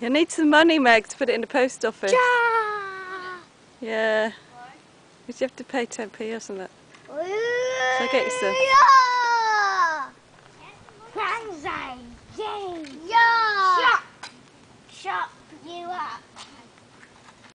You need some money, Meg, to put it in the post office. Yeah. Yeah. Because you have to pay 10p hasn't it? So get you some. Yeah. Shop. Shop you up.